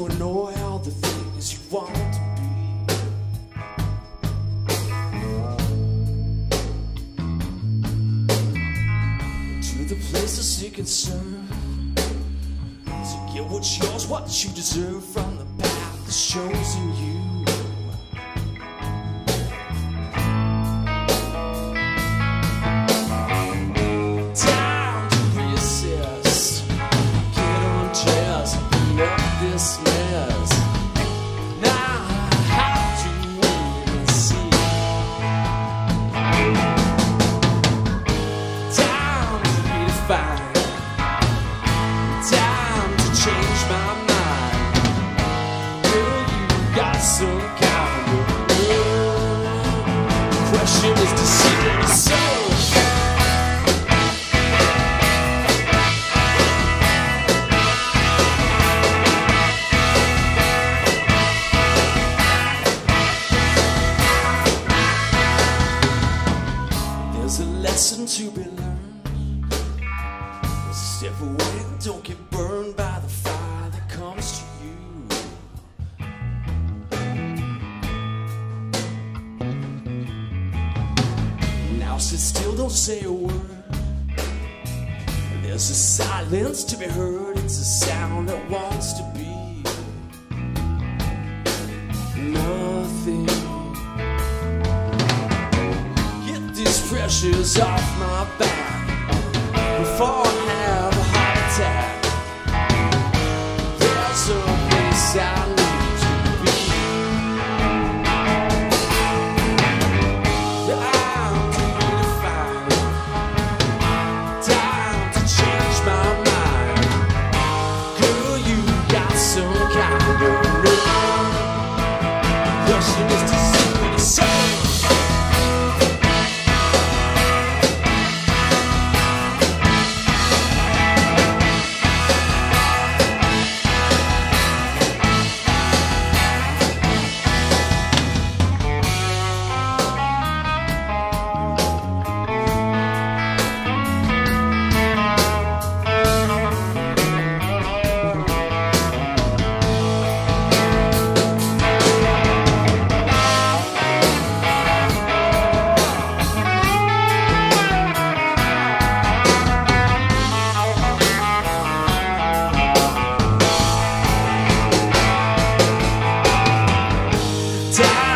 to annoy all the things you want to be. To the places you can serve. To get what's yours, what you deserve from the path that shows in you. Got some kind of love. Question is deceiving so. There's a lesson to be learned. Step away and don't get burned by the fire that comes to you. Still, don't say a word. There's a silence to be heard, it's a sound that wants to be nothing. Get these pressures off my back. die.